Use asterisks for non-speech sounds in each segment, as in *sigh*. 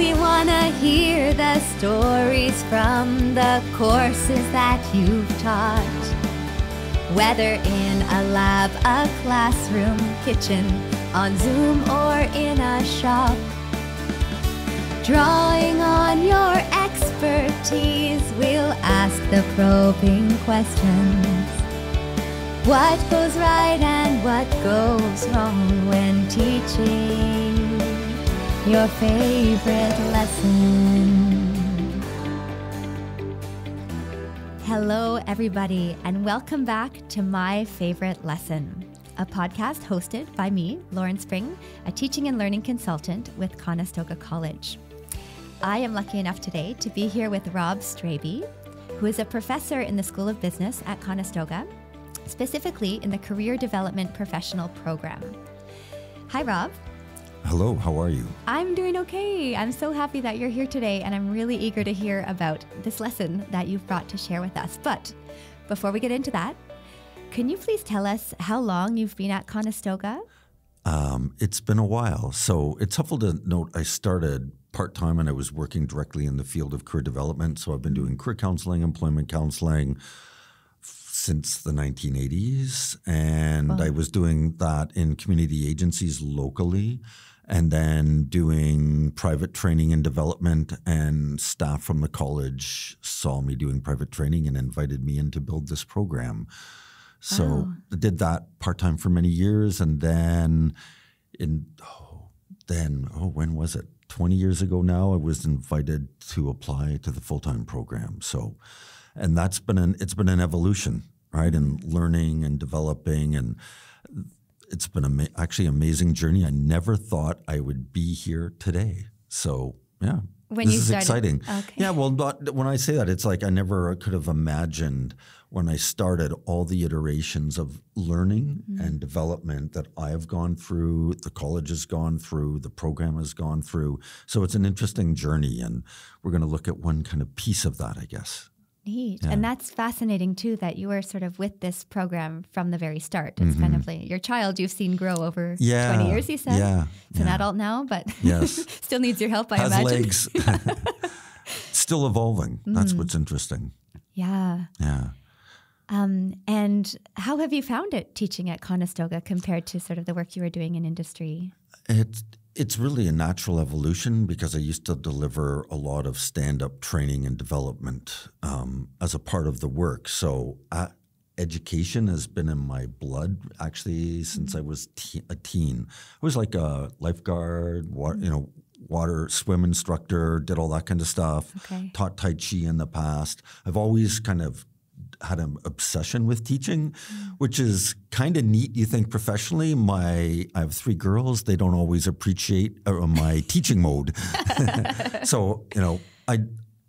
We want to hear the stories from the courses that you've taught. Whether in a lab, a classroom, kitchen, on Zoom, or in a shop. Drawing on your expertise, we'll ask the probing questions. What goes right and what goes wrong when teaching your favorite lesson? Hello, everybody, and welcome back to My Favorite Lesson, a podcast hosted by me, Lauren Spring, a teaching and learning consultant with Conestoga College. I am lucky enough today to be here with Rob Straby, who is a professor in the School of Business at Conestoga, specifically in the Career Development Professional Program. Hi, Rob. Hello, how are you? I'm doing okay. I'm so happy that you're here today, and I'm really eager to hear about this lesson that you've brought to share with us. But before we get into that, can you please tell us how long you've been at Conestoga? Um, it's been a while. So it's helpful to note I started part time and I was working directly in the field of career development. So I've been doing career counseling, employment counseling since the 1980s. And I was doing that in community agencies locally and then doing private training and development. And staff from the college saw me doing private training and invited me in to build this program. So Wow. I did that part time for many years. And then in, oh, then, oh, when was it? 20 years ago now, I was invited to apply to the full time program. So, and that's been an, it's been an evolution, right? And learning and developing. And it's been ama- actually an amazing journey. I never thought I would be here today. So, yeah. When this you is started- exciting. Okay. Yeah, well, not, when I say that, it's like I never could have imagined when I started all the iterations of learning Mm-hmm. and development that I have gone through, the college has gone through, the program has gone through. So it's an interesting journey, and we're going to look at one kind of piece of that, I guess. Neat. And that's fascinating too that you were sort of with this program from the very start. It's kind of like your child you've seen grow over Mm-hmm. Yeah, 20 years, you said. yeah, It's an adult now, but Yes. *laughs* still needs your help, I Has imagine. legs. *laughs* *laughs* Still evolving. Mm. That's what's interesting. Yeah. Yeah. Um, and how have you found it teaching at Conestoga compared to sort of the work you were doing in industry? It's it's really a natural evolution because I used to deliver a lot of stand up training and development um, as a part of the work. So uh, education has been in my blood actually since I was te- a teen. I was like a lifeguard, wa- you know, water swim instructor, did all that kind of stuff. Okay. Taught Tai Chi in the past. I've always kind of had an obsession with teaching, which is kind of neat. You think professionally, my I have three girls. They don't always appreciate uh, my *laughs* teaching mode. *laughs* so you know, I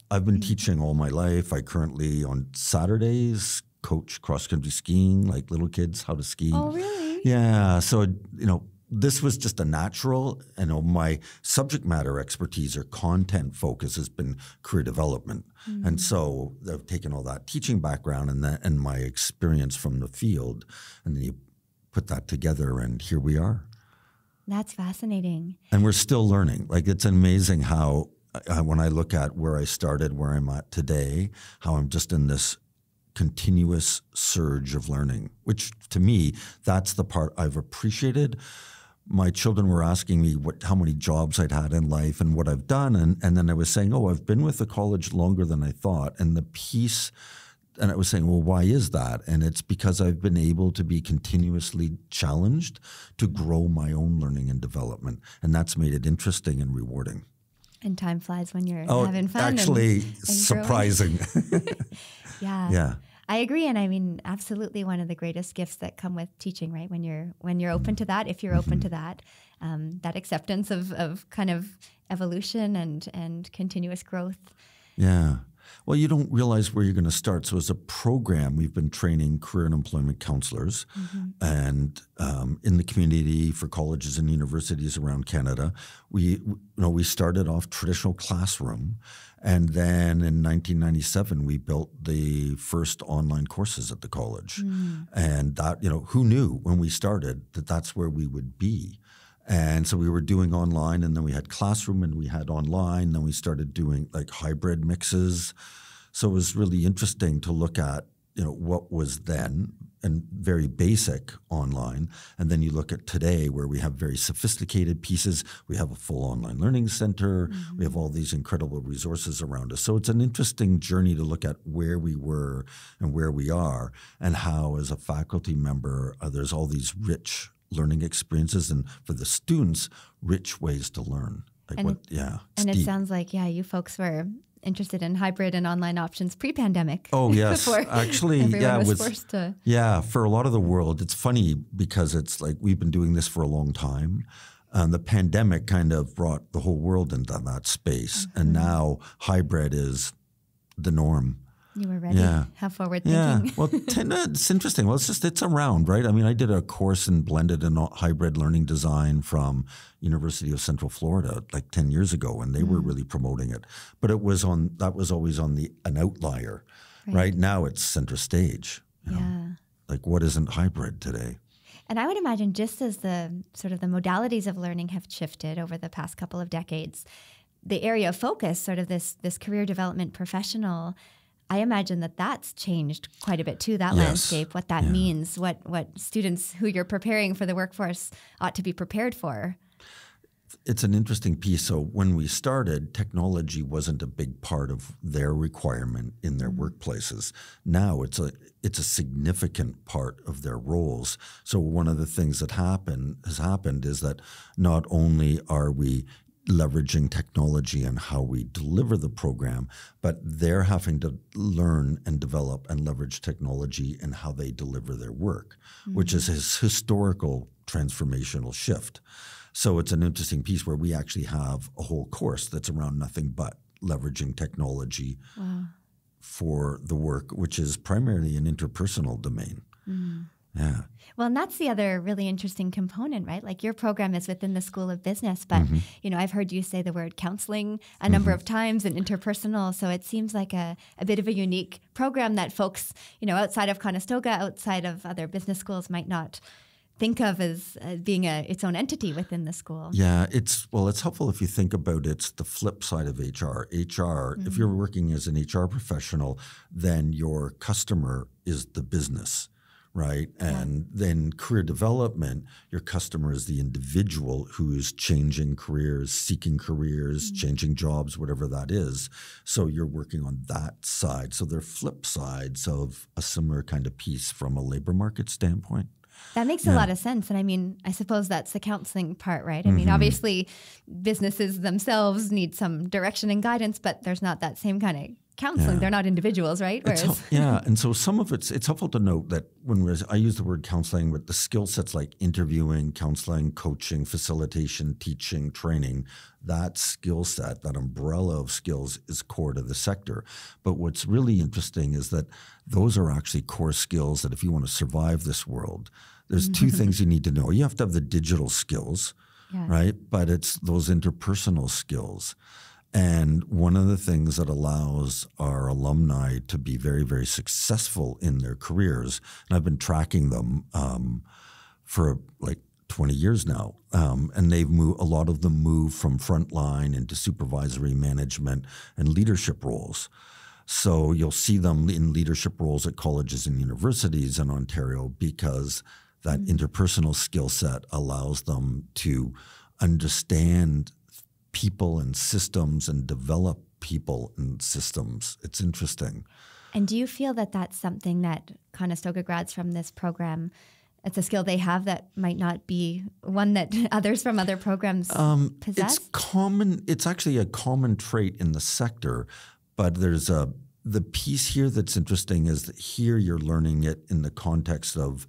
I've been teaching all my life. I currently on Saturdays coach cross country skiing, like little kids how to ski. Oh, really? Yeah. So, you know, this was just a natural, you know, my subject matter expertise or content focus has been career development. And so I've taken all that teaching background and that and my experience from the field, and then you put that together and here we are. That's fascinating. And we're still learning. Like it's amazing how uh, when I look at where I started, where I'm at today, how I'm just in this continuous surge of learning, which to me, that's the part I've appreciated. My children were asking me what, how many jobs I'd had in life and what I've done. And, and then I was saying, oh, I've been with the college longer than I thought. And the piece, and I was saying, well, why is that? And it's because I've been able to be continuously challenged to grow my own learning and development. And that's made it interesting and rewarding. And time flies when you're Oh, having fun. and- actually, and growing. surprising. *laughs* Yeah. *laughs* yeah. I agree, and I mean, absolutely, one of the greatest gifts that come with teaching, right? When you're when you're open to that, if you're open Mm-hmm. to that, um, that acceptance of of kind of evolution and and continuous growth. Yeah. Well, you don't realize where you're going to start. So, as a program, we've been training career and employment counselors, and um, in the community for colleges and universities around Canada, we you know we started off traditional classroom, and then in 1997 we built the first online courses at the college, and that you know who knew when we started that that's where we would be. And so we were doing online, and then we had classroom, and we had online. Then we started doing like hybrid mixes. So it was really interesting to look at, you know, what was then and very basic online. And then you look at today where we have very sophisticated pieces. We have a full online learning center. Mm-hmm. We have all these incredible resources around us. So it's an interesting journey to look at where we were and where we are and how, as a faculty member, uh, there's all these rich learning experiences and for the students, rich ways to learn. Like and what, yeah. And it sounds like, yeah, you folks were interested in hybrid and online options pre-pandemic. Oh *laughs* yes, actually, yeah, was to. Yeah, for a lot of the world, it's funny because it's like we've been doing this for a long time. And the pandemic kind of brought the whole world into that space, mm-hmm. and now hybrid is the norm. You were ready. Yeah. How forward thinking. Yeah. Well, *laughs* it's interesting. Well, it's just, it's around, right? I mean, I did a course in blended and hybrid learning design from University of Central Florida like 10 years ago, and they mm. were really promoting it. But it was on, that was always on the, an outlier. Right, right? now it's center stage. You know? Yeah. Like what isn't hybrid today? And I would imagine just as the sort of the modalities of learning have shifted over the past couple of decades, the area of focus, sort of this this career development professional I imagine that that's changed quite a bit too. That yes. landscape, what that yeah. means, what what students who you're preparing for the workforce ought to be prepared for. It's an interesting piece. So when we started, technology wasn't a big part of their requirement in their mm-hmm. workplaces. Now it's a it's a significant part of their roles. So one of the things that happen has happened is that not only are we leveraging technology and how we deliver the program, but they're having to learn and develop and leverage technology and how they deliver their work, mm-hmm. which is his historical transformational shift. So it's an interesting piece where we actually have a whole course that's around nothing but leveraging technology wow. for the work, which is primarily an interpersonal domain. Mm. Yeah. Well, and that's the other really interesting component, right? Like your program is within the School of Business, but mm-hmm. you know, I've heard you say the word counseling a mm-hmm. number of times and interpersonal. So it seems like a, a bit of a unique program that folks, you know, outside of Conestoga, outside of other business schools might not think of as uh, being a its own entity within the school. Yeah, it's well, it's helpful if you think about it's the flip side of HR. HR, mm-hmm. if you're working as an HR professional, then your customer is the business right? And then career development, your customer is the individual who is changing careers, seeking careers, mm-hmm. changing jobs, whatever that is. So you're working on that side. So they're flip sides of a similar kind of piece from a labor market standpoint. That makes yeah. a lot of sense. And I mean, I suppose that's the counseling part, right? I mm-hmm. mean, obviously, businesses themselves need some direction and guidance, but there's not that same kind of counseling. Yeah. They're not individuals, right? Whereas, yeah, and so some of it's it's helpful to note that when I use the word counseling, with the skill sets like interviewing, counseling, coaching, facilitation, teaching, training, that skill set, that umbrella of skills, is core to the sector. But what's really interesting is that those are actually core skills that if you want to survive this world, there's two *laughs* things you need to know. You have to have the digital skills, right? But it's those interpersonal skills. And one of the things that allows our alumni to be very, very successful in their careers, and I've been tracking them um, for like 20 years now, um, and they've moved, a lot of them move from frontline into supervisory management and leadership roles. So you'll see them in leadership roles at colleges and universities in Ontario because that mm-hmm. interpersonal skill set allows them to understand people and systems and develop people and systems. It's interesting. And do you feel that that's something that Conestoga grads from this program, it's a skill they have that might not be one that *laughs* others from other programs um, possess? It's common. It's actually a common trait in the sector, but there's a the piece here that's interesting is that here you're learning it in the context of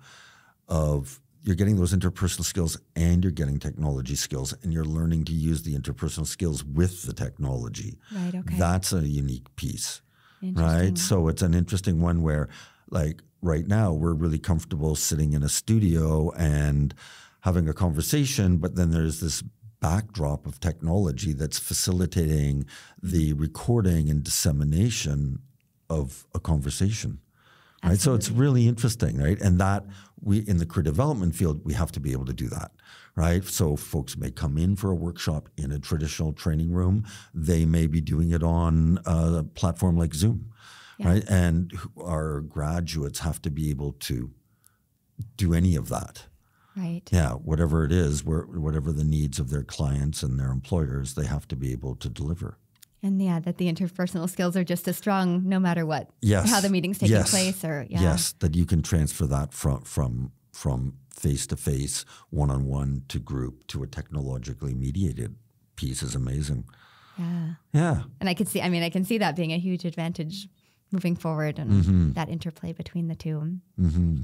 of you're getting those interpersonal skills and you're getting technology skills and you're learning to use the interpersonal skills with the technology. Right, okay. That's a unique piece. Right? So it's an interesting one where like right now we're really comfortable sitting in a studio and having a conversation, but then there's this backdrop of technology that's facilitating the recording and dissemination of a conversation right? So it's really interesting, right? And that we in the career development field, we have to be able to do that, right? So folks may come in for a workshop in a traditional training room. They may be doing it on a platform like Zoom, yeah. right? And our graduates have to be able to do any of that. Right. Yeah, whatever it is, where, whatever the needs of their clients and their employers, they have to be able to deliver. And yeah, that the interpersonal skills are just as strong no matter what. Yes. How the meeting's taking yes. place or yeah. Yes, that you can transfer that from from from face to face, one on one to group to a technologically mediated piece is amazing. Yeah. Yeah. And I can see I mean I can see that being a huge advantage moving forward and mm-hmm. that interplay between the 2 mm-hmm.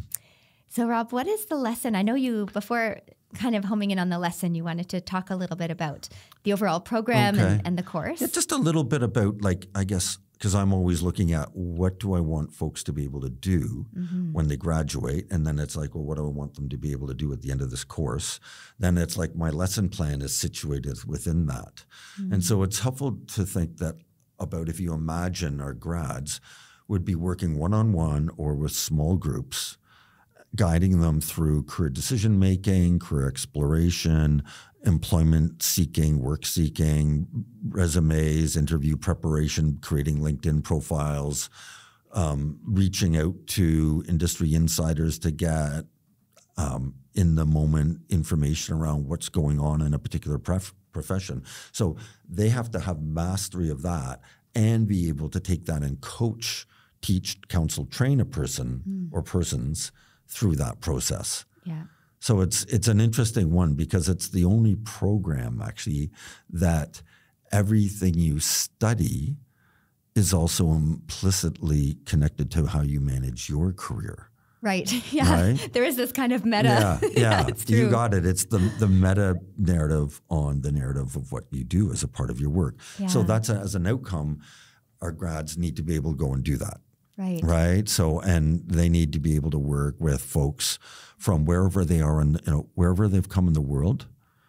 So Rob, what is the lesson? I know you before kind of homing in on the lesson, you wanted to talk a little bit about the overall program okay. and, and, the course. Yeah, just a little bit about, like, I guess, because I'm always looking at what do I want folks to be able to do mm-hmm. when they graduate. And then it's like, well, what do I want them to be able to do at the end of this course? Then it's like my lesson plan is situated within that. Mm-hmm. And so it's helpful to think that about if you imagine our grads would be working one on one or with small groups guiding them through career decision making, career exploration, employment seeking, work seeking, resumes, interview preparation, creating LinkedIn profiles, um, reaching out to industry insiders to get um, in the moment information around what's going on in a particular pref- profession. So they have to have mastery of that and be able to take that and coach, teach, counsel, train a person mm. or persons through that process. Yeah. So it's it's an interesting one because it's the only program actually that everything you study is also implicitly connected to how you manage your career. Right. *laughs* Yeah. Right? There is this kind of meta. Yeah. *laughs* Yeah. yeah you got it. It's the the meta narrative on the narrative of what you do as a part of your work. Yeah. So that's a, as an outcome, our grads need to be able to go and do that. Right. Right. So, and they need to be able to work with folks from wherever they are and you know, wherever they've come in the world,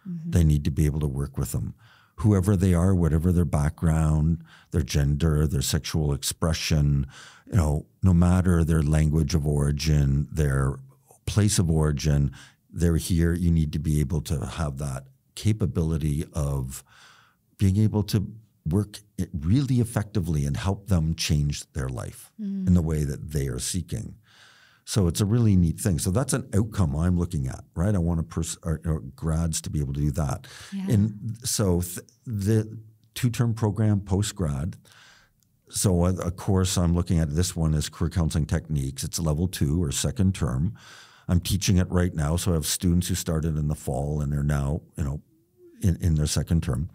mm-hmm. they need to be able to work with them. Whoever they are, whatever their background, their gender, their sexual expression, you know, no matter their language of origin, their place of origin, they're here. You need to be able to have that capability of being able to work really effectively and help them change their life mm. in the way that they are seeking. So it's a really neat thing. So that's an outcome I'm looking at, right? I want a pers- or, or grads to be able to do that. Yeah. And so th- the two-term program post grad. So a, a course I'm looking at this one is career counseling techniques. It's level two or second term. I'm teaching it right now. So I have students who started in the fall and they're now, you know, in, in their second term.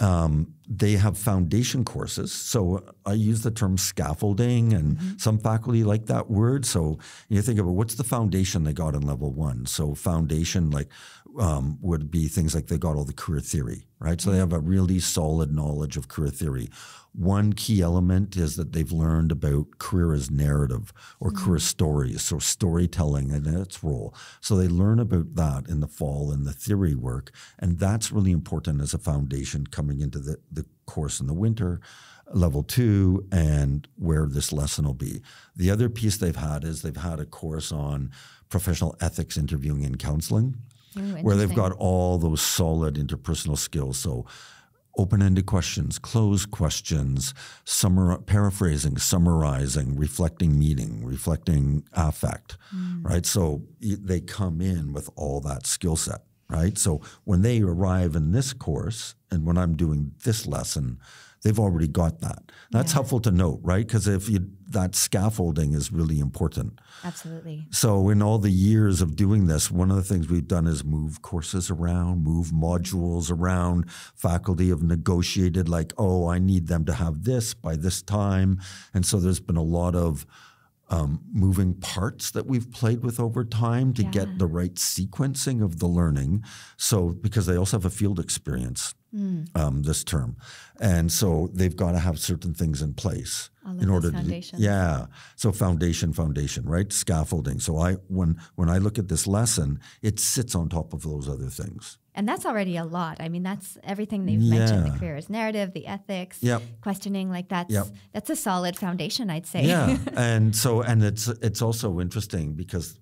Um, they have foundation courses. So I use the term scaffolding, and mm-hmm. some faculty like that word. So you think about what's the foundation they got in level one. So foundation, like um, would be things like they got all the career theory, right? So they have a really solid knowledge of career theory. One key element is that they've learned about career as narrative or mm-hmm. career stories, so storytelling and its role. So they learn about that in the fall in the theory work, and that's really important as a foundation coming into the, the course in the winter level two and where this lesson will be. The other piece they've had is they've had a course on professional ethics interviewing and counseling. Ooh, where they've got all those solid interpersonal skills. So open-ended questions, closed questions, summar- paraphrasing, summarizing, reflecting meaning, reflecting affect, mm. right? So they come in with all that skill set, right? So when they arrive in this course and when I'm doing this lesson, they've already got that. That's yeah. helpful to note, right? Because if you that scaffolding is really important. Absolutely. So in all the years of doing this, one of the things we've done is move courses around, move modules around. Faculty have negotiated like, oh, I need them to have this by this time, and so there's been a lot of um, moving parts that we've played with over time to yeah. get the right sequencing of the learning. So because they also have a field experience um, this term, and so they've got to have certain things in place in order to yeah. So foundation, foundation, right? Scaffolding. So I when when I look at this lesson, it sits on top of those other things. And that's already a lot. I mean, that's everything they've mentioned: the career as narrative, the ethics, Yep. questioning. Like that's Yep. that's a solid foundation, I'd say. Yeah, *laughs* and so and it's it's also interesting because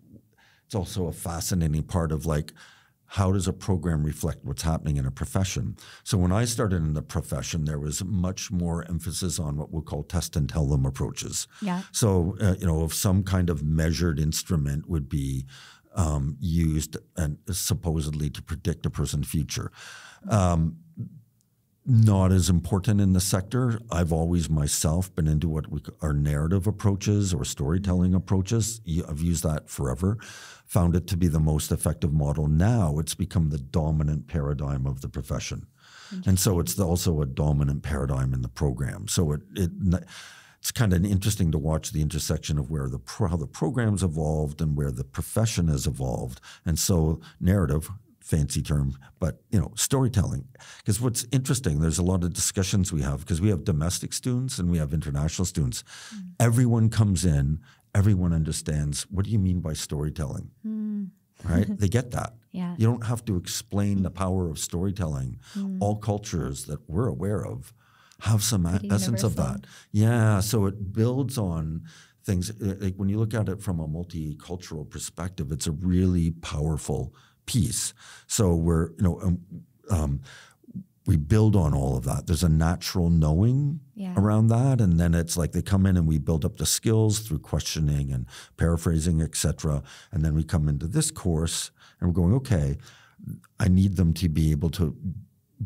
it's also a fascinating part of like how does a program reflect what's happening in a profession? So when I started in the profession, there was much more emphasis on what we'll call test and tell them approaches. yeah. So uh, you know, if some kind of measured instrument would be um, used and supposedly to predict a person's future. Um, not as important in the sector. I've always myself been into what we, are narrative approaches or storytelling approaches. I've used that forever. Found it to be the most effective model. Now it's become the dominant paradigm of the profession, mm-hmm. and so it's also a dominant paradigm in the program. So it it. It's kind of interesting to watch the intersection of where the pro, how the programs evolved and where the profession has evolved, and so narrative fancy term, but you know, storytelling. Because what's interesting, there's a lot of discussions we have because we have domestic students and we have international students. Mm. Everyone comes in, everyone understands. What do you mean by storytelling? Hmm. Right? *laughs* they get that. Yeah. You don't have to explain the power of storytelling. Hmm. All cultures that we're aware of have some essence of that. Yeah. So it builds on things. Like when you look at it from a multicultural perspective, it's a really powerful piece. So we're, you know, um, um, we build on all of that. There's a natural knowing Yeah. around that, and then it's like they come in and we build up the skills through questioning and paraphrasing, et cetera. And then we come into this course and we're going, okay, I need them to be able to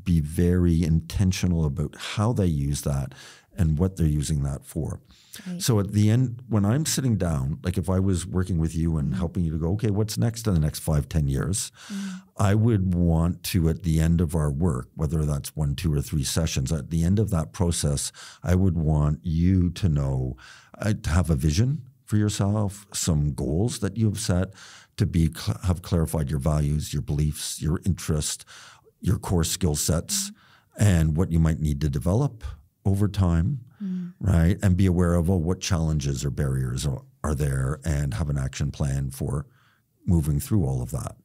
be very intentional about how they use that and what they're using that for. Right. So at the end, when I'm sitting down, like if I was working with you and mm-hmm. helping you to go, okay, what's next in the next five, ten years? Mm-hmm. I would want to, at the end of our work, whether that's one, two, or three sessions, at the end of that process, I would want you to know, uh, to have a vision for yourself, some goals that you've set, to be cl- have clarified your values, your beliefs, your interest, your core skill sets, mm-hmm. and what you might need to develop over time, mm. right? And be aware of oh, what challenges or barriers are, are there, and have an action plan for moving through all of that.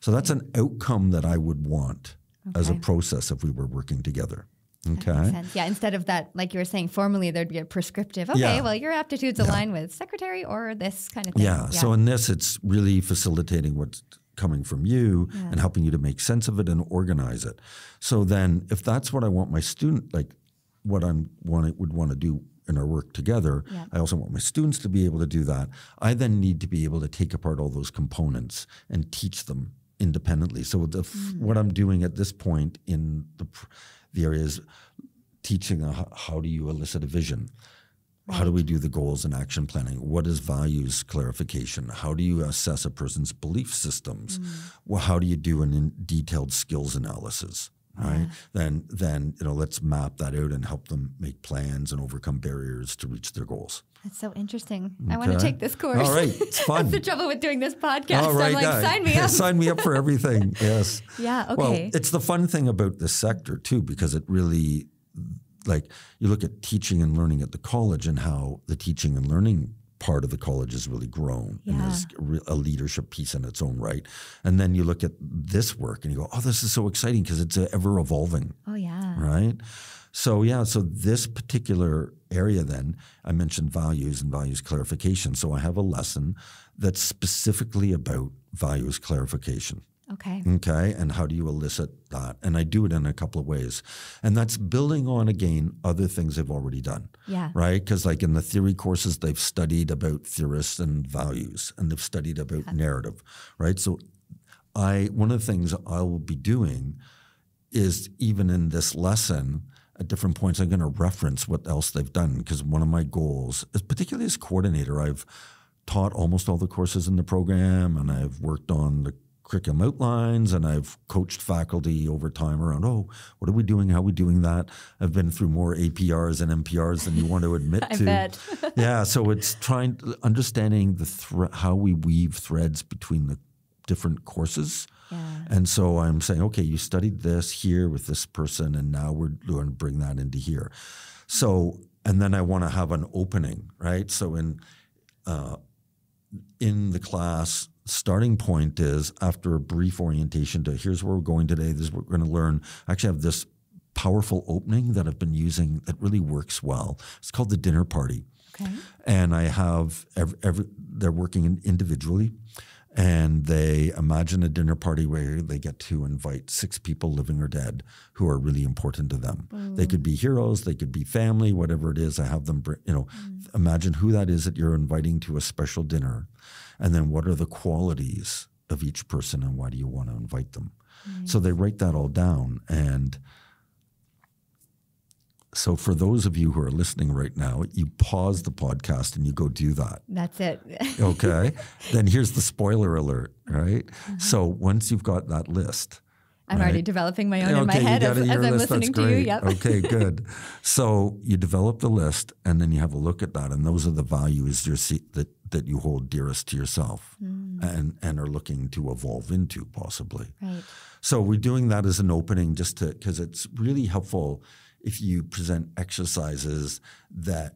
So that's an outcome that I would want as a process if we were working together. Okay. Yeah, instead of that, like you were saying, formally there'd be a prescriptive. Okay, Yeah. well, your aptitudes align with secretary or this kind of thing. Yeah. So in this, it's really facilitating what's coming from you Yeah. and helping you to make sense of it and organize it. So then, if that's what I want my student, like what I'm want would want to do in our work together, Yeah. I also want my students to be able to do that. I then need to be able to take apart all those components and teach them independently. So the, f mm. what I'm doing at this point in the the area is teaching a, how do you elicit a vision. How do we do the goals and action planning? What is values clarification? How do you assess a person's belief systems? Mm. Well, how do you do an in detailed skills analysis? Right. Then, then you know, let's map that out and help them make plans and overcome barriers to reach their goals. That's so interesting. I want to take this course. All right, it's *laughs* fun. That's the trouble with doing this podcast. All right, I'm like, yeah. sign me *laughs* up. sign me up for everything. *laughs* Yes. yeah, okay. Well, it's the fun thing about this sector too, because it really, like, you look at teaching and learning at the college and how the teaching and learning part of the college has really grown and is a leadership piece in its own right. And then you look at this work and you go, oh, this is so exciting because it's uh, ever evolving oh, yeah. right? So yeah, so this particular area then I mentioned values and values clarification. So I have a lesson that's specifically about values clarification. Okay. Okay, and how do you elicit that? And I do it in a couple of ways, and that's building on again other things they've already done Yeah. right? Because like in the theory courses, they've studied about theorists and values, and they've studied about narrative, right? So, I one of the things I will be doing is even in this lesson. At different points, I'm going to reference what else they've done because one of my goals, is particularly as coordinator, I've taught almost all the courses in the program, and I've worked on the curriculum outlines, and I've coached faculty over time around, oh, what are we doing? How are we doing that? I've been through more APRs and MPRs than you want to admit *laughs* I to. bet. *laughs* yeah, so it's trying understanding the thre- how we weave threads between the different courses. Yeah. And so I'm saying, okay, you studied this here with this person, and now we're going to bring that into here. So, and then I want to have an opening, right? So in uh, in the class, starting point is after a brief orientation to here's where we're going today. This is what we're going to learn. I actually have this powerful opening that I've been using that really works well. It's called the dinner party. Okay. And I have every, every they're working individually and they imagine a dinner party where they get to invite six people living or dead who are really important to them. Mm. They could be heroes, they could be family, whatever it is. I have them, you know, mm. imagine who that is that you're inviting to a special dinner, and then what are the qualities of each person and why do you want to invite them? So they write that all down and. So, for those of you who are listening right now, you pause the podcast and you go do that That's it. okay *laughs* then here's the spoiler alert right mm-hmm. so once you've got that list I'm already developing my own in my head as, as I'm list. Listening to you. Yep. okay good so you develop the list and then you have a look at that and those are the values that that you hold dearest to yourself mm. and and are looking to evolve into possibly Right. so we're doing that as an opening just to because it's really helpful if you present exercises that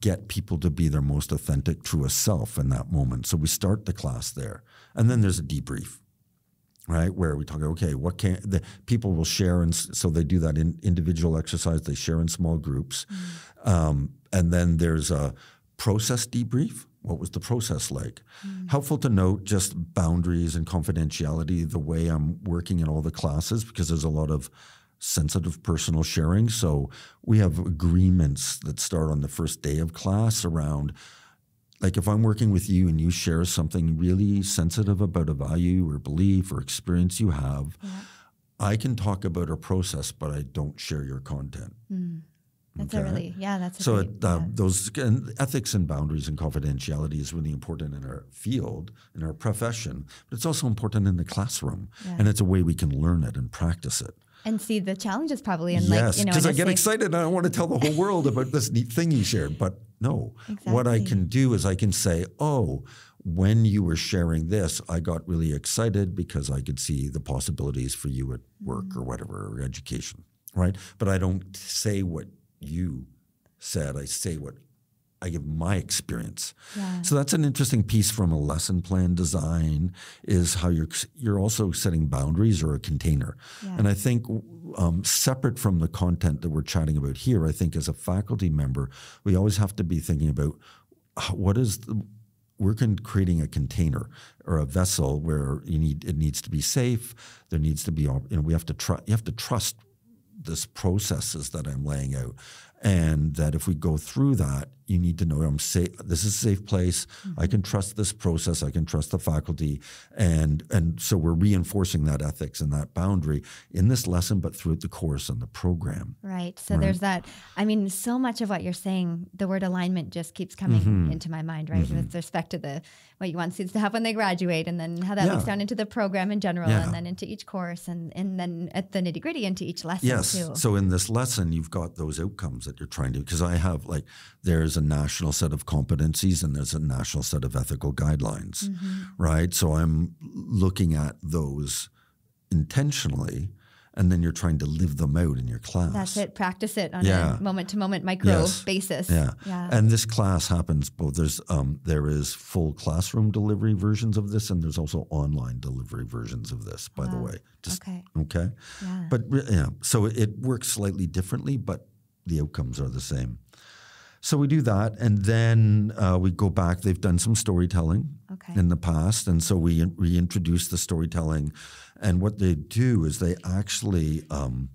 get people to be their most authentic, truest self in that moment. So we start the class there, and then there's a debrief, right, where we talk. Okay, what can the people will share, and so they do that in individual exercise. They share in small groups, um, and then there's a process debrief. What was the process like? Helpful to note just boundaries and confidentiality, the way I'm working in all the classes, because there's a lot of sensitive personal sharing. So we have agreements that start on the first day of class around like if I'm working with you and you share something really sensitive about a value or belief or experience you have, I can talk about a process, but I don't share your content. That's a Okay. really yeah. That's a So great, it, uh, yeah. those and ethics and boundaries and confidentiality is really important in our field, in our profession, but it's also important in the classroom, Yeah. and it's a way we can learn it and practice it. and see the challenges probably in yes, like you know because I get excited and I want to tell the whole world about this neat thing you shared. But no, what I can do is I can say, oh, when you were sharing this, I got really excited because I could see the possibilities for you at work Mm. or whatever, or education, right? But I don't say what you said. I say what I give my experience. Yeah. So that's an interesting piece from a lesson plan design is how you're you're also setting boundaries or a container. Yeah. And I think um, separate from the content that we're chatting about here, I think as a faculty member, we always have to be thinking about what is the, we're creating a container or a vessel where you need it needs to be safe. There needs to be you know we have to try you have to trust this processes that I'm laying out. And that if we go through that, you need to know I'm safe. This is a safe place. I can trust this process. I can trust the faculty, and and so we're reinforcing that ethics and that boundary in this lesson, but throughout the course and the program. Right. So there's that. I mean, so much of what you're saying, the word alignment just keeps coming Mm-hmm. into my mind, right? With respect to the what you want students to have when they graduate, and then how that Yeah. leaks down into the program in general, Yeah. and then into each course, and and then at the nitty gritty into each lesson Yes. too. So in this lesson, you've got those outcomes that you're trying to, because I have like, there's a national set of competencies and there's a national set of ethical guidelines, Mm-hmm. right? So I'm looking at those intentionally, and then you're trying to live them out in your class. That's it. Practice it on Yeah. a moment to moment micro Yes. basis. Yeah. Yeah. And this class happens both. There's um, there is full classroom delivery versions of this, and there's also online delivery versions of this. By the way, just okay. okay. Yeah. But yeah, so it works slightly differently, but the outcomes are the same. So we do that, and then uh, we go back. They've done some storytelling Okay. in the past, and so we reintroduce the storytelling. And what they do is they actually um,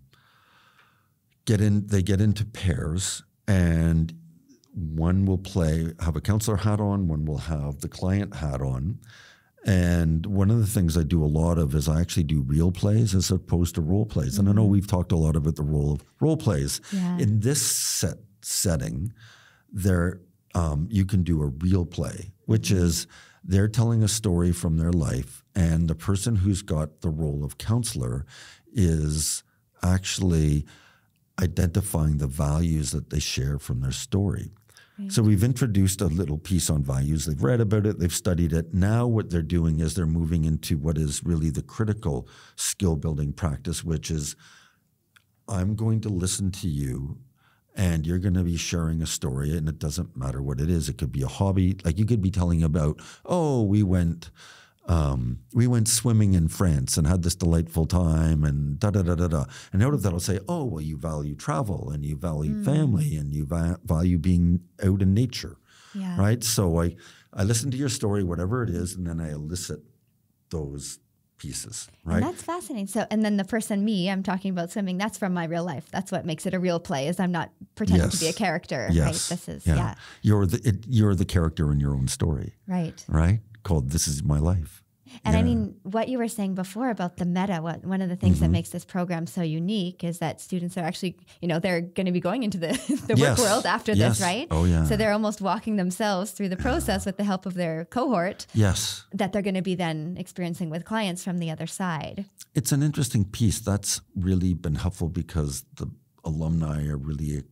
get in. They get into pairs, and one will play have a counselor hat on, one will have the client hat on. And one of the things I do a lot of is I actually do real plays as opposed to role plays. And I know we've talked a lot about the role of role plays. Yeah. In this set setting, there um, you can do a real play, which is they're telling a story from their life, and the person who's got the role of counselor is actually identifying the values that they share from their story. So we've introduced a little piece on values. They've read about it, they've studied it. Now what they're doing is they're moving into what is really the critical skill building practice, which is I'm going to listen to you and you're going to be sharing a story and it doesn't matter what it is. It could be a hobby. Like you could be telling about, oh, we went um, we went swimming in France and had this delightful time and da da da da da. And out of that, I'll say, oh, well, you value travel and you value mm. family and you va- value being out in nature, yeah. right? So I, I listen to your story, whatever it is, and then I elicit those pieces, right? And that's fascinating. So, and then the person, me, I'm talking about swimming. That's from my real life. That's what makes it a real play. Is I'm not pretending yes. to be a character. Yes. Right. This is yeah. yeah. You're the it, you're the character in your own story. Right. Right. Called "This Is My Life." And yeah. I mean, what you were saying before about the meta, what, one of the things mm-hmm. that makes this program so unique is that students are actually, you know, they're going to be going into the, *laughs* the yes. work world after yes. this, right? Oh, yeah. So they're almost walking themselves through the process with the help of their cohort. Yes. That they're going to be then experiencing with clients from the other side. It's an interesting piece. That's really been helpful because the alumni are really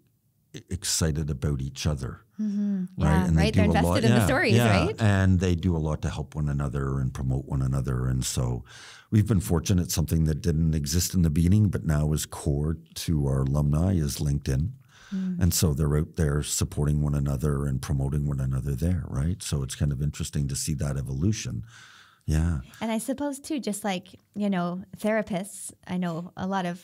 excited about each other. Mm-hmm. Right. Yeah, and they right. They're invested lot, in yeah, the stories, yeah. right? And they do a lot to help one another and promote one another. And so we've been fortunate, something that didn't exist in the beginning, but now is core to our alumni is LinkedIn. Mm. And so they're out there supporting one another and promoting one another there, right? So it's kind of interesting to see that evolution. Yeah. And I suppose too, just like, you know, therapists, I know a lot of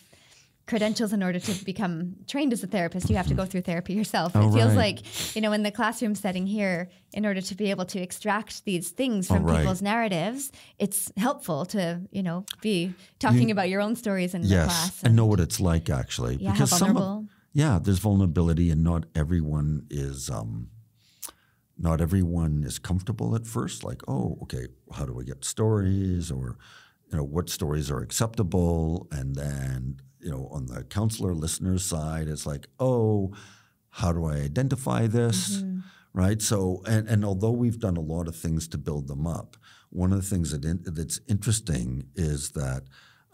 credentials in order to become trained as a therapist you have to go through therapy yourself oh, it feels right. like you know in the classroom setting here in order to be able to extract these things from oh, right. people's narratives it's helpful to you know be talking you, about your own stories in yes, the class and, and know what it's like actually yeah, because some yeah there's vulnerability and not everyone is um, not everyone is comfortable at first like oh okay how do i get stories or you know what stories are acceptable and then you know, on the counselor listener side, it's like, oh, how do I identify this? Mm-hmm. Right. So, and, and although we've done a lot of things to build them up, one of the things that in, that's interesting is that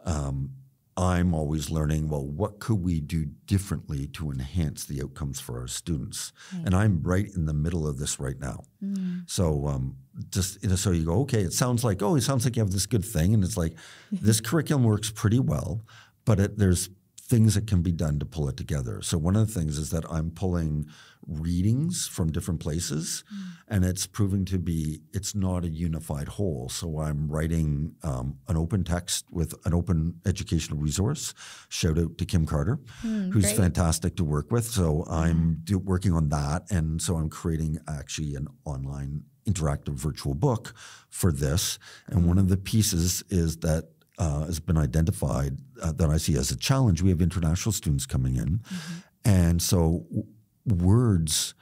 um, I'm always learning, well, what could we do differently to enhance the outcomes for our students? Right. And I'm right in the middle of this right now. Mm. So, um, just you know, so you go, okay, it sounds like, oh, it sounds like you have this good thing. And it's like, this *laughs* curriculum works pretty well but it, there's things that can be done to pull it together. So one of the things is that I'm pulling readings from different places, mm. and it's proving to be it's not a unified whole. So I'm writing um, an open text with an open educational resource. Shout out to Kim Carter, mm, who's great. fantastic to work with. So I'm do, working on that, and so I'm creating actually an online interactive virtual book for this. And one of the pieces is that uh, has been identified uh, that I see as a challenge. We have international students coming in, mm-hmm. and so w- words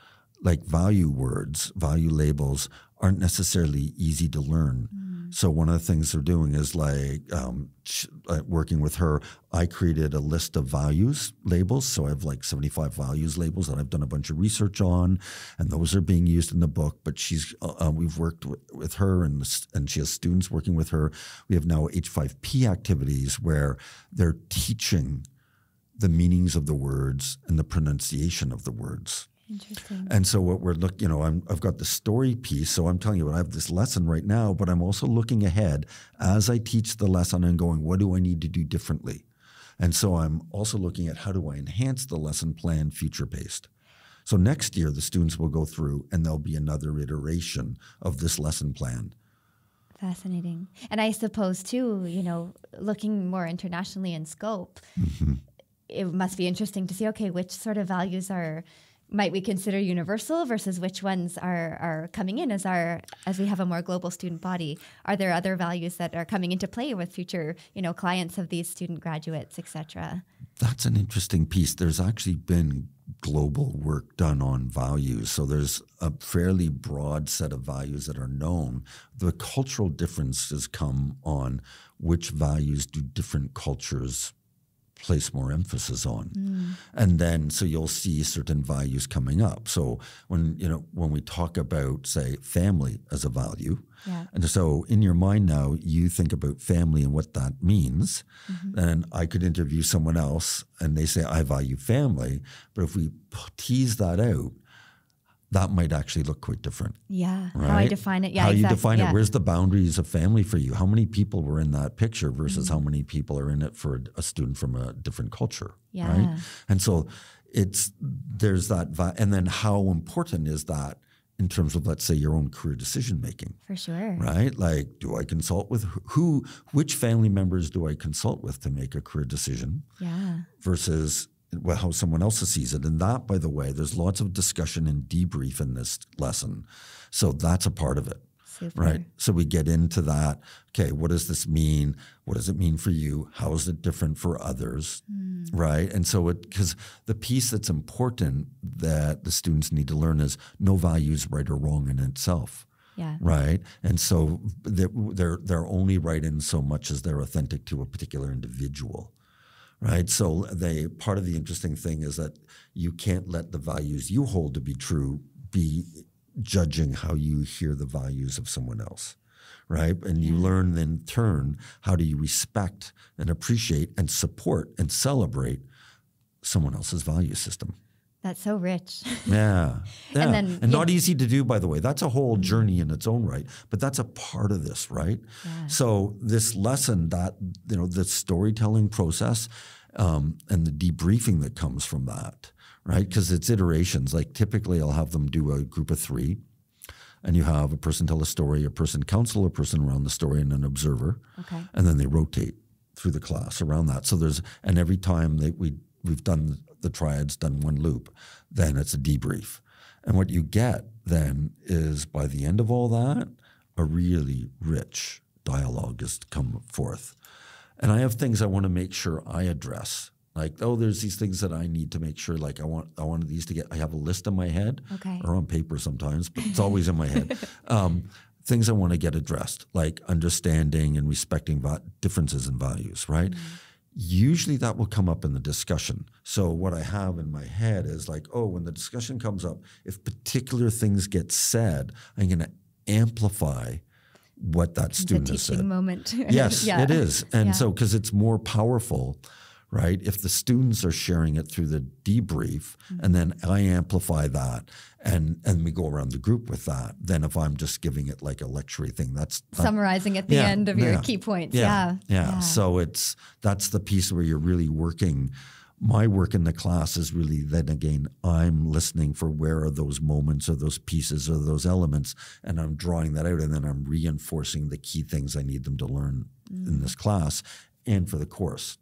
like value words, value labels aren't necessarily easy to learn. Mm-hmm. So one of the things they're doing is like um, working with her. I created a list of values labels. So I have like 75 values labels that I've done a bunch of research on, and those are being used in the book. But she's uh, uh we've worked with, with her, and and she has students working with her. We have now H5P activities where they're teaching the meanings of the words and the pronunciation of the words. Interesting. And so what we're looking, you know, i have got the story piece. So I'm telling you, I have this lesson right now, but I'm also looking ahead as I teach the lesson and going, what do I need to do differently? And so I'm also looking at how do I enhance the lesson plan future based. So next year, the students will go through and there'll be another iteration of this lesson plan. Fascinating. And I suppose, too, you know, looking more internationally in scope, mm-hmm. it must be interesting to see okay, which sort of values are might we consider universal versus which ones are are coming in as our as we have a more global student body? Are there other values that are coming into play with future you know clients of these student graduates etc that's an interesting piece. There's actually been global work done on values. So there's a fairly broad set of values that are known. The cultural differences come on which values do different cultures place more emphasis on. Mm. And then so you'll see certain values coming up. So when you know when we talk about say family as a value, yeah. and so in your mind now you think about family and what that means, mm-hmm. and I could interview someone else and they say I value family, but if we tease that out, that might actually look quite different. Yeah. Right? How I define it. Yeah. how exactly. you define yeah. it. Where's the boundaries of family for you? How many people were in that picture versus Mm-hmm. how many people are in it for a student from a different culture? Yeah. Right. And so it's there's that, and then how important is that in terms of let's say your own career decision making? For sure. Right? Like, do I consult with who? Which family members do I consult with to make a career decision? Yeah. versus well, how someone else sees it. And that, by the way, there's lots of discussion and debrief in this lesson. So that's a part of it. Super. Right. So we get into that. Okay, what does this mean? What does it mean for you? How is it different for others? Hmm. Right. And so it, because the piece that's important that the students need to learn is no value is right or wrong in itself Yeah. right? And so they're, they're they're only right in so much as they're authentic to a particular individual, right? So they part of the interesting thing is that you can't let the values you hold to be true be judging how you hear the values of someone else. Right. And you learn in turn how do you respect and appreciate and support and celebrate someone else's value system. That's so rich. Yeah. *laughs* yeah. And then, and yeah. not easy to do, by the way. That's a whole mm-hmm. journey in its own right, but that's a part of this, right? Yeah. So this lesson that, you know, the storytelling process um, and the debriefing that comes from that, right? Because it's iterations. Like typically I'll have them do a group of three and you have a person tell a story, a person counsel a person around the story and an observer Okay. and then they rotate through the class around that. So there's and every time that we we've done the triads, done one loop, then it's a debrief. And what you get then is by the end of all that, a really rich dialogue has come forth. And I have things I want to make sure I address. Like, oh, there's these things that I need to make sure. Like, I want, I want these to get. I have a list in my head, Okay. or on paper sometimes, but it's *laughs* always in my head. Um, things I want to get addressed, like understanding and respecting differences in values, right? Usually that will come up in the discussion. So what I have in my head is like, oh, when the discussion comes up, if particular things get said, I'm going to amplify what that student teaching said. moment. *laughs* Yes, yeah. it is. And Yeah. so, because it's more powerful, right? If the students are sharing it through the debrief Mm-hmm. and then I amplify that and and we go around the group with that, then if I'm just giving it like a lecture thing, that's that- Summarizing at the Yeah, end of your key points. yeah, Yeah. yeah. So it's that's the piece where you're really working. My work in the class is really then again, I'm listening for where are those moments or those pieces or those elements, and I'm drawing that out, and then I'm reinforcing the key things I need them to learn in this mm. class and for the course.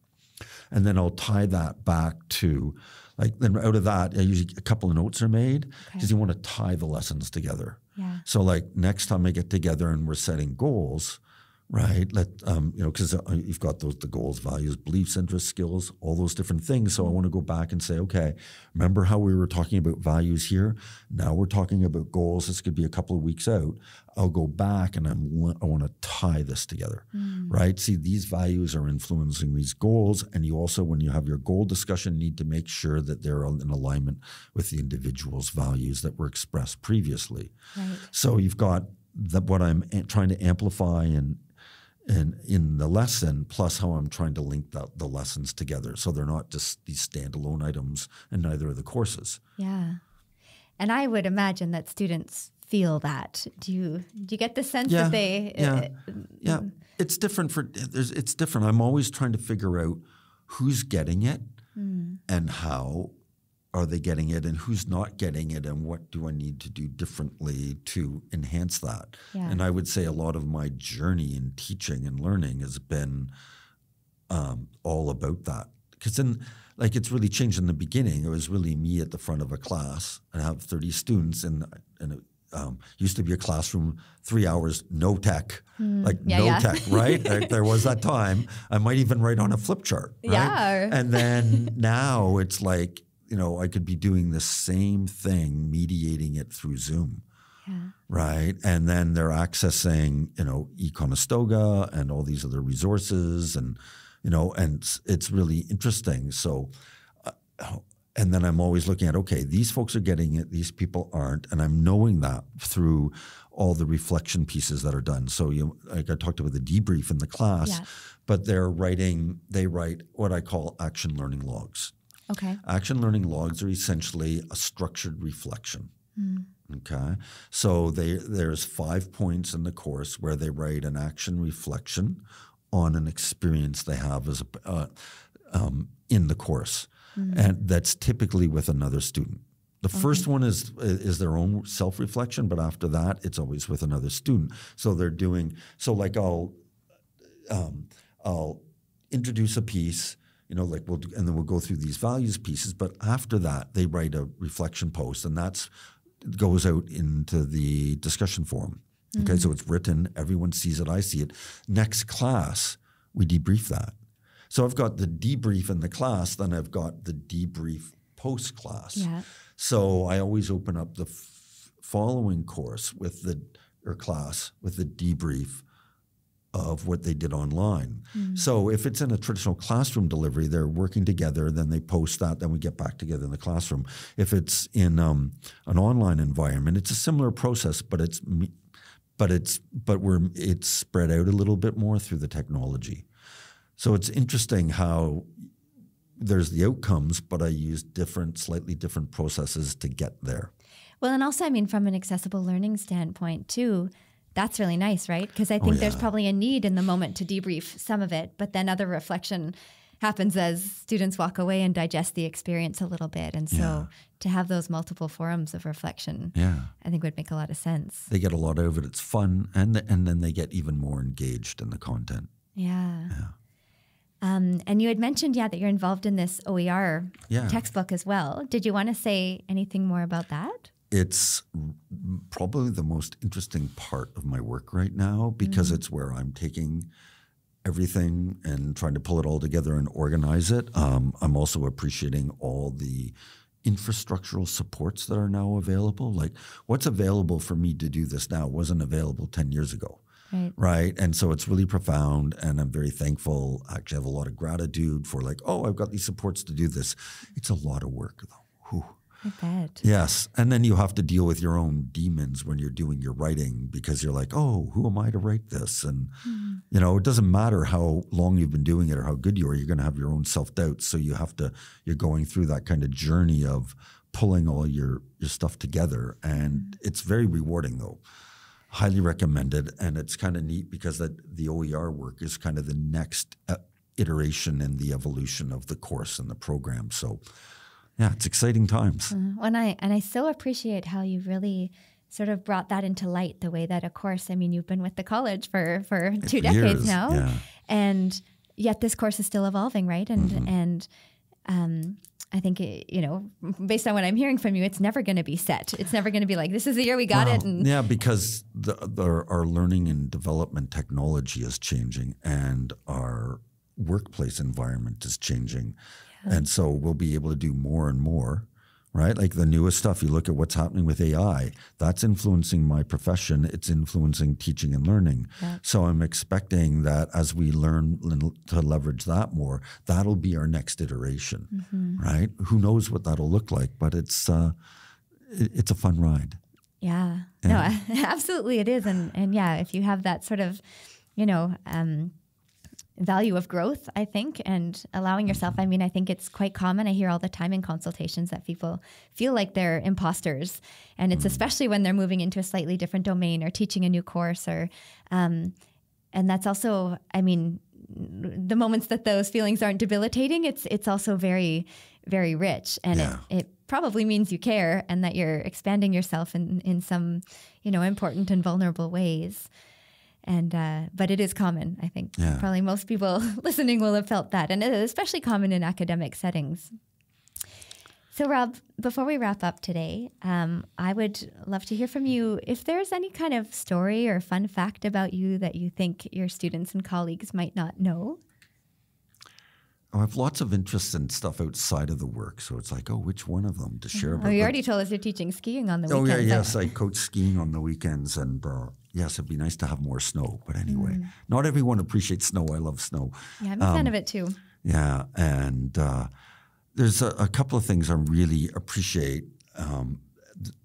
And then I'll tie that back to, like, then out of that, I usually a couple of notes are made because you want to tie the lessons together. Yeah. So like next time I get together and we're setting goals, right? Let um, you know because you've got those the goals, values, beliefs, interests, skills, all those different things. So I want to go back and say, okay, remember how we were talking about values here? Now we're talking about goals. This could be a couple of weeks out. I'll go back and I'm I want to tie this together, right? See, these values are influencing these goals, and you also, when you have your goal discussion, need to make sure that they're in alignment with the individual's values that were expressed previously. Right. So you've got the, what I'm trying to amplify and and in the lesson, plus how I'm trying to link the, the lessons together, so they're not just these standalone items, and neither are the courses. Yeah. And I would imagine that students feel that. Do you do you get the sense Yeah, that they yeah. uh, Yeah, it's different for there's it's different. I'm always trying to figure out who's getting it Hmm. and how are they getting it and who's not getting it and what do I need to do differently to enhance that. Yeah. And I would say a lot of my journey in teaching and learning has been um, all about that. Because then, like, it's really changed in the beginning. It was really me at the front of a class and I have 30 students, and, and it um, used to be a classroom, three hours, no tech, like Hmm. Yeah, no yeah. tech, right? *laughs* Like, there was that time. I might even write on a flip chart, right? Yeah. And then now it's like, you know, I could be doing the same thing, mediating it through Zoom yeah. right? And then they're accessing, you know, Econestoga and all these other resources, and you know, and it's, it's really interesting. So, uh, and then I'm always looking at, okay, these folks are getting it, these people aren't, and I'm knowing that through all the reflection pieces that are done. So, you like I talked about the debrief in the class, Yeah. but they're writing, they write what I call action learning logs. Okay. Action learning logs are essentially a structured reflection, Okay, so they, there's five points in the course where they write an action reflection on an experience they have as a, uh, um, in the course, mm-hmm. and that's typically with another student. The okay. first one is is their own self reflection, but after that, it's always with another student. So they're doing so. Like I'll um, I'll introduce a piece, you know, like we'll do, and then we'll go through these values pieces. But after that, they write a reflection post, and that's goes out into the discussion forum. Okay, mm-hmm. so it's written, everyone sees it, I see it. Next class, we debrief that. So I've got the debrief in the class, then I've got the debrief post class. Yeah. So I always open up the f- following course with the or class with the debrief of what they did online. Mm. So if it's in a traditional classroom delivery, they're working together, then they post that, then we get back together in the classroom. If it's in um, an online environment, it's a similar process, but it's but it's but we're it's spread out a little bit more through the technology. So it's interesting how there's the outcomes, but I use different, slightly different processes to get there. Well, and also, I mean, from an accessible learning standpoint, too, that's really nice, right? Because I oh, think oh, yeah. there's probably a need in the moment to debrief some of it, but then other reflection happens as students walk away and digest the experience a little bit. And so yeah. to have those multiple forums of reflection, yeah. I think would make a lot of sense. They get a lot of it. It's fun. And, and then they get even more engaged in the content. Yeah. Yeah. Um, and you had mentioned, yeah, that you're involved in this OER yeah. textbook as well. Did you want to say anything more about that? It's probably the most interesting part of my work right now because mm-hmm. it's where I'm taking everything and trying to pull it all together and organize it. Um, I'm also appreciating all the infrastructural supports that are now available. Like what's available for me to do this now wasn't available 10 years ago. Right. right. And so it's really profound. And I'm very thankful. I Actually, I have a lot of gratitude for, like, oh, I've got these supports to do this. It's a lot of work, though. Whew. I bet. Yes. And then you have to deal with your own demons when you're doing your writing because you're like, oh, who am I to write this? And, mm-hmm. you know, it doesn't matter how long you've been doing it or how good you are, you're going to have your own self doubts. So you have to, you're going through that kind of journey of pulling all your, your stuff together. And mm-hmm. it's very rewarding, though highly recommended. And it's kind of neat because that the OER work is kind of the next uh, iteration in the evolution of the course and the program. So, yeah, it's exciting times. Uh, and I and I so appreciate how you really sort of brought that into light the way that a course. I mean, you've been with the college for for two decades now, yeah. and yet this course is still evolving, right? And mm-hmm. and um, I think it, you know, based on what I'm hearing from you, it's never going to be set. It's never going to be like this is the year we got it. And yeah, because the, the, our learning and development technology is changing, and our workplace environment is changing, yeah. and so we'll be able to do more and more right? Like the newest stuff, you look at what's happening with AI, that's influencing my profession, it's influencing teaching and learning. Yeah. So I'm expecting that as we learn to leverage that more, that'll be our next iteration, mm-hmm. right? Who knows what that'll look like, but it's uh, it's a fun ride. Yeah. yeah. No, *laughs* absolutely it is and and yeah, if you have that sort of, you know, um, value of growth, I think, and allowing yourself. I mean, I think it's quite common. I hear all the time in consultations that people feel like they're imposters, and it's mm. especially when they're moving into a slightly different domain or teaching a new course, or, um, and that's also, I mean, the moments that those feelings aren't debilitating, it's it's also very, very rich, and yeah. it, it probably means you care and that you're expanding yourself in in some, you know, important and vulnerable ways and uh, but it is common i think yeah. probably most people *laughs* listening will have felt that and especially common in academic settings so rob before we wrap up today um, i would love to hear from you if there's any kind of story or fun fact about you that you think your students and colleagues might not know I have lots of interest in stuff outside of the work, so it's like, oh, which one of them to share? Oh, you already told us you're teaching skiing on the oh, weekends. Oh yeah, yes, I coach skiing on the weekends, and uh, yes, it'd be nice to have more snow. But anyway, mm. not everyone appreciates snow. I love snow. Yeah, I'm a um, fan of it too. Yeah, and uh, there's a, a, couple of things I really appreciate um, th-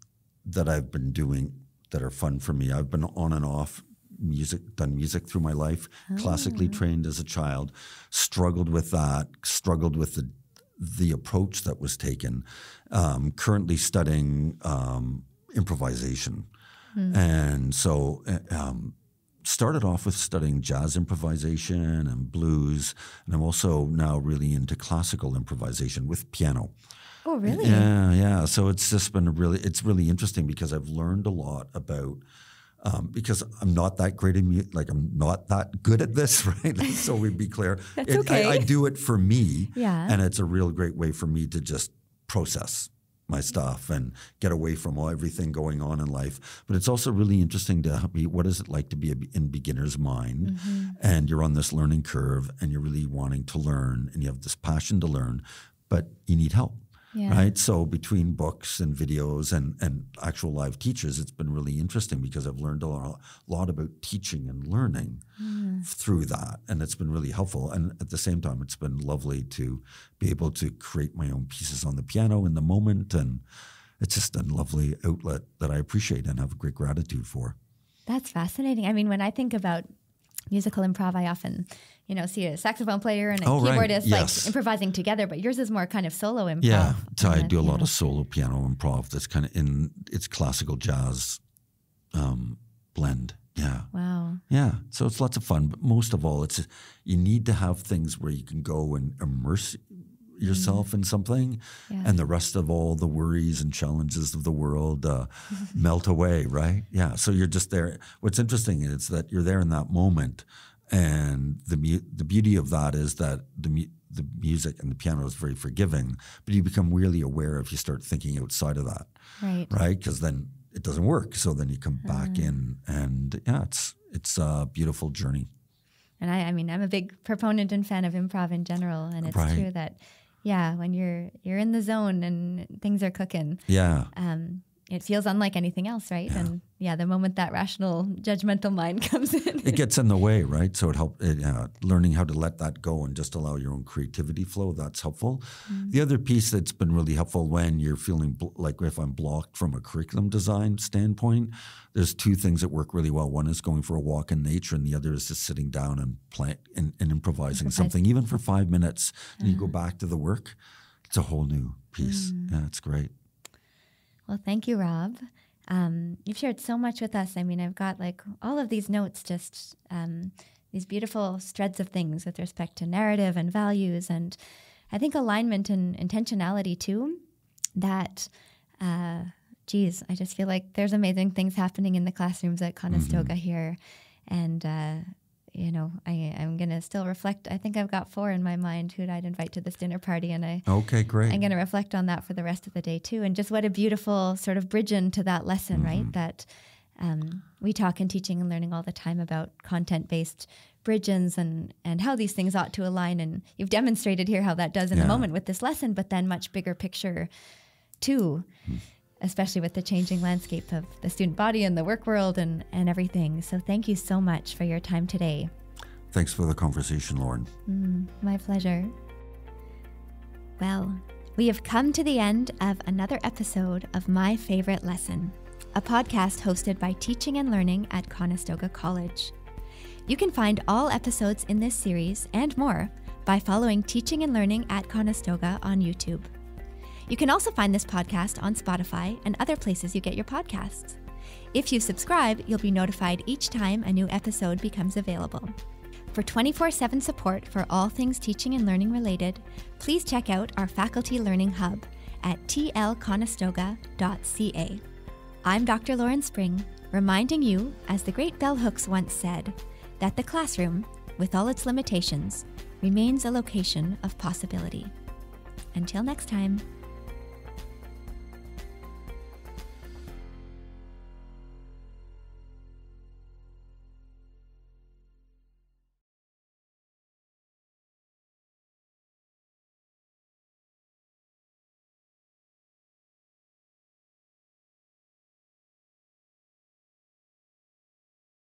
that I've been doing that are fun for me. I've been on and off music, done music through my life, oh. classically trained as a child, struggled with that, struggled with the the approach that was taken. Um, currently studying um, improvisation. And so uh, um, started off with studying jazz improvisation and blues. And I'm also now really into classical improvisation with piano. Oh, really? Yeah, yeah. So it's just been really, it's really interesting because I've learned a lot about. Um, because I'm not that great at music, like I'm not that good at this, *laughs* right? *laughs* so we'd be clear. That's It- okay. I, I do it for me, Yeah. and it's a real great way for me to just process my stuff and get away from all, everything going on in life. But it's also really interesting to be what is it like to be a, in beginner's mind, Mm-hmm. and you're on this learning curve, and you're really wanting to learn, and you have this passion to learn, but you need help Yeah. right? So between books and videos and, and actual live teachers, it's been really interesting because I've learned a lot, lot about teaching and learning Mm. through that, and it's been really helpful. And at the same time, it's been lovely to be able to create my own pieces on the piano in the moment, and it's just a lovely outlet that I appreciate and have great gratitude for. That's fascinating. I mean, when I think about musical improv, I often, you know, see a saxophone player and a Oh, right. keyboardist Yes. like improvising together, but yours is more kind of solo improv. Yeah, so I do a lot yeah. of solo piano improv. That's kind of in it's classical jazz um, blend. Yeah. Wow. Yeah, so it's lots of fun, but most of all, it's you need to have things where you can go and immerse yourself in something, Yeah. and the rest of all the worries and challenges of the world uh, *laughs* melt away, right? Yeah, so you're just there. What's interesting is that you're there in that moment, and the mu- the beauty of that is that the mu- the music and the piano is very forgiving, but you become really aware if you start thinking outside of that Right. right? Because then it doesn't work. So then you come back Uh-huh. in, and yeah, it's it's a beautiful journey. And I, I mean, I'm a big proponent and fan of improv in general, and it's Right. true that, yeah, when you're you're in the zone and things are cooking, Yeah, um, it feels unlike anything else, right? And yeah, the moment that rational, judgmental mind *laughs* comes in, it gets in the way, right? So it helps uh, learning how to let that go and just allow your own creativity flow. That's helpful. Mm-hmm. The other piece that's been really helpful when you're feeling bl- like if I'm blocked from a curriculum design standpoint, there's two things that work really well. One is going for a walk in nature, and the other is just sitting down and play and, and improvising Improvise. something, even for five minutes, and you Uh-huh. go back to the work. It's a whole new piece. Mm. Yeah, it's great. Well, thank you, Rob. Um, you've shared so much with us. I mean, I've got like all of these notes, just um, these beautiful threads of things with respect to narrative and values, and I think alignment and intentionality too. That, uh, geez, I just feel like there's amazing things happening in the classrooms at Conestoga here, and uh, you know, I, I'm gonna still reflect. I think I've got four in my mind who I'd invite to this dinner party, and I Okay, great. I'm going to reflect on that for the rest of the day too, and just what a beautiful sort of bridge into that lesson, right? That um, we talk in teaching and learning all the time about content-based bridges and and how these things ought to align, and you've demonstrated here how that does in Yeah. the moment with this lesson, but then much bigger picture too, especially with the changing landscape of the student body and the work world and and everything. So thank you so much for your time today. Thanks for the conversation, Lauren. Mm, my pleasure. Well, we have come to the end of another episode of My Favorite Lesson, a podcast hosted by Teaching and Learning at Conestoga College. You can find all episodes in this series and more by following Teaching and Learning at Conestoga on YouTube. You can also find this podcast on Spotify and other places you get your podcasts. If you subscribe, you'll be notified each time a new episode becomes available. For 24 7 support for all things teaching and learning related, please check out our Faculty Learning Hub at tlconestoga.ca. I'm Dr. Lauren Spring, reminding you, as the great Bell Hooks once said, that the classroom, with all its limitations, remains a location of possibility. Until next time.